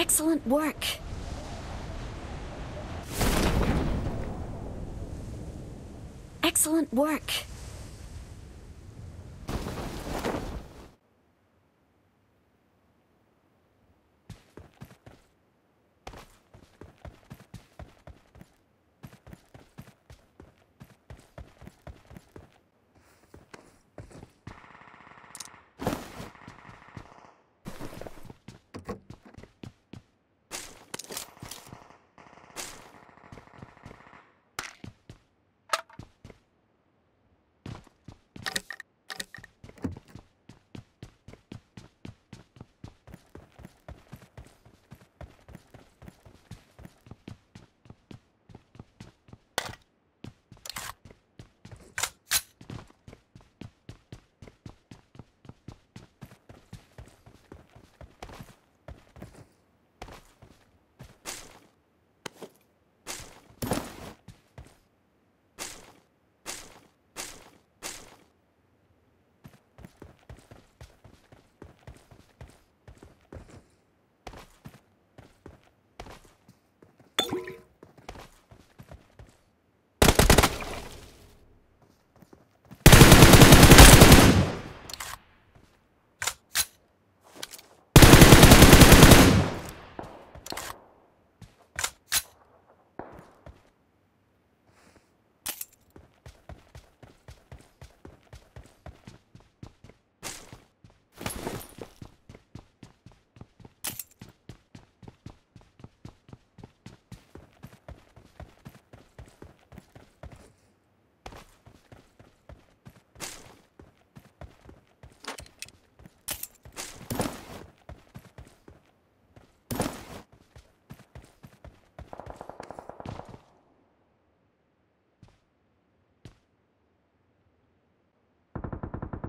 Excellent work. Excellent work.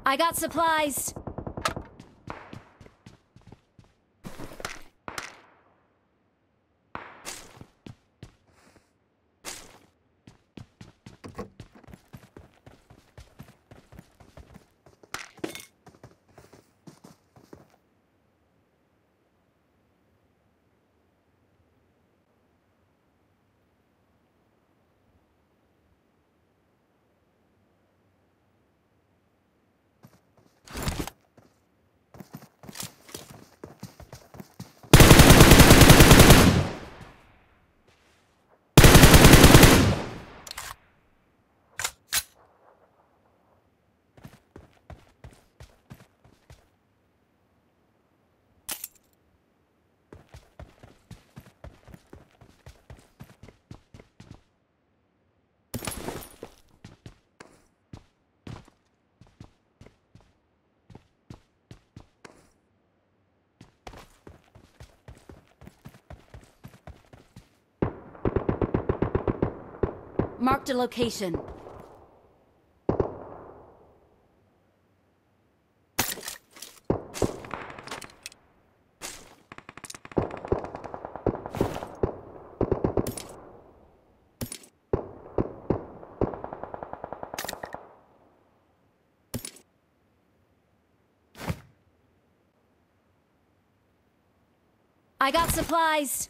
I got supplies. Marked a location. I got supplies.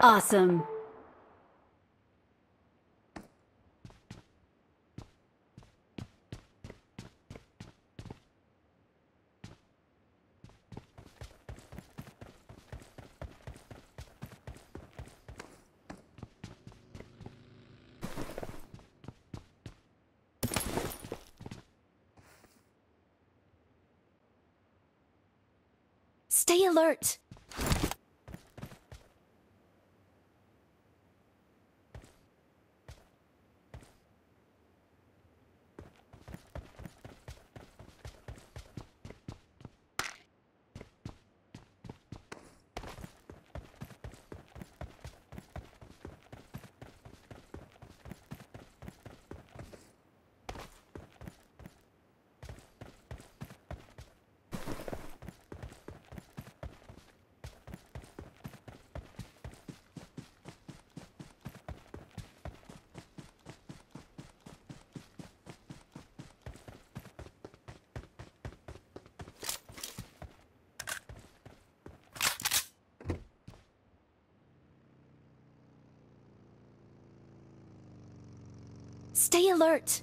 Awesome. Stay alert! Stay alert.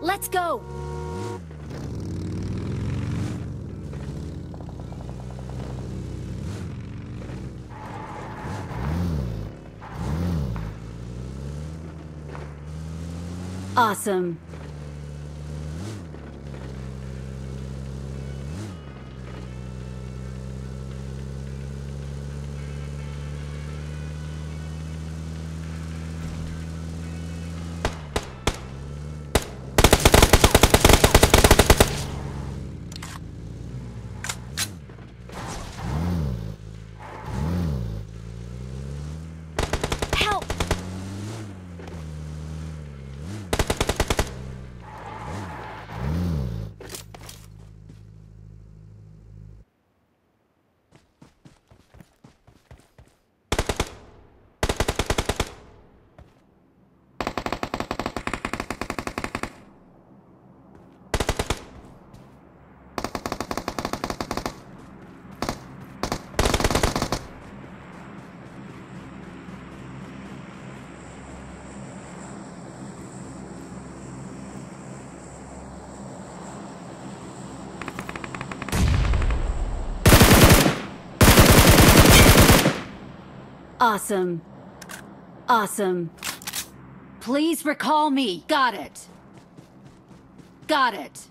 Let's go! Awesome. Help! Awesome. Awesome. Please recall me. Got it. Got it.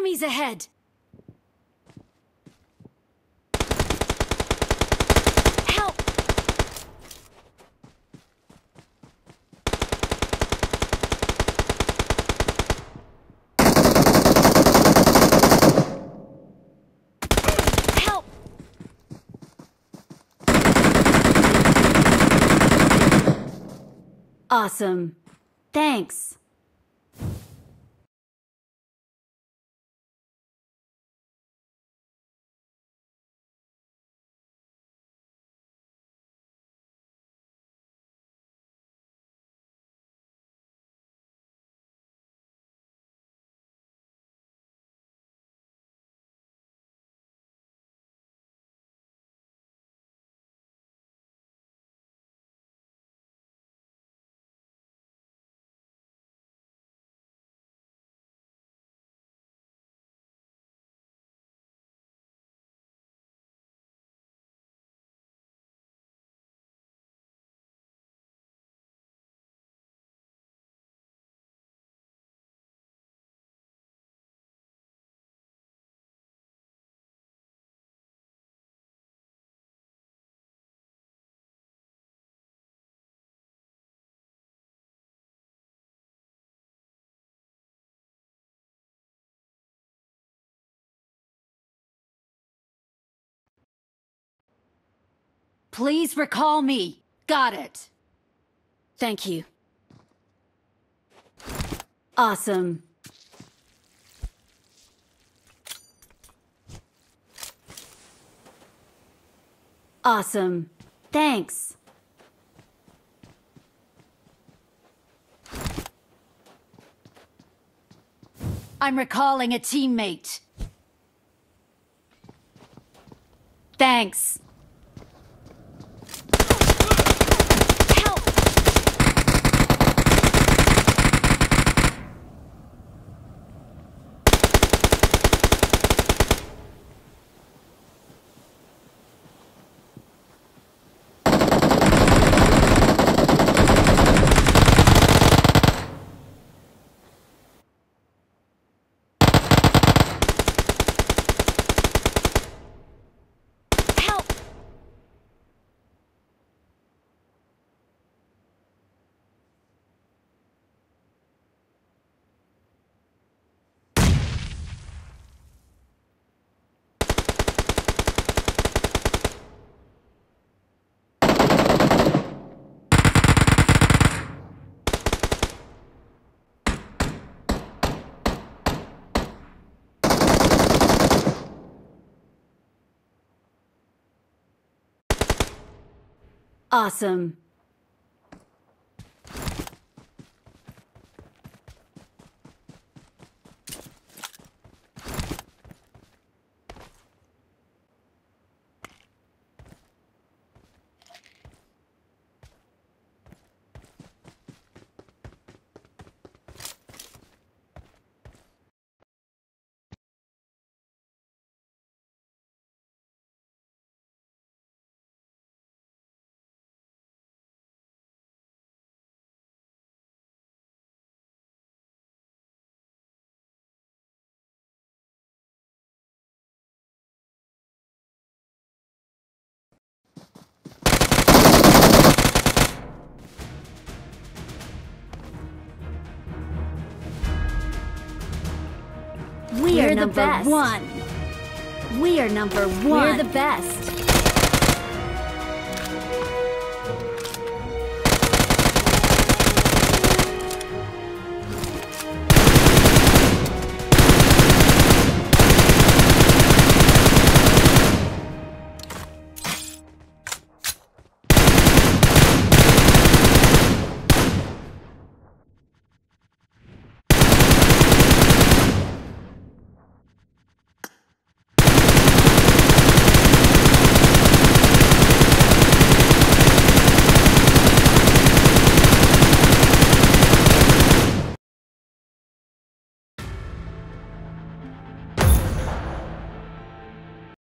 Enemies ahead! Help! Awesome. Thanks. Please recall me. Got it. Thank you. Awesome. Awesome. Thanks. I'm recalling a teammate. Thanks. Help! Help! Awesome. We the number best. one. We are number one. We're the best.